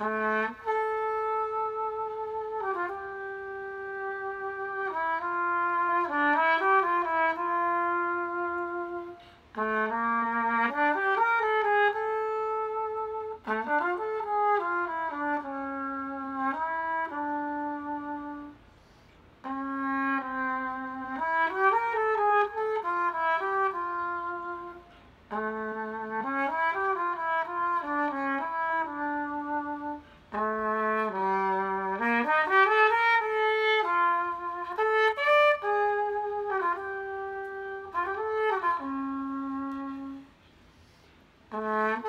Uh-huh. 啊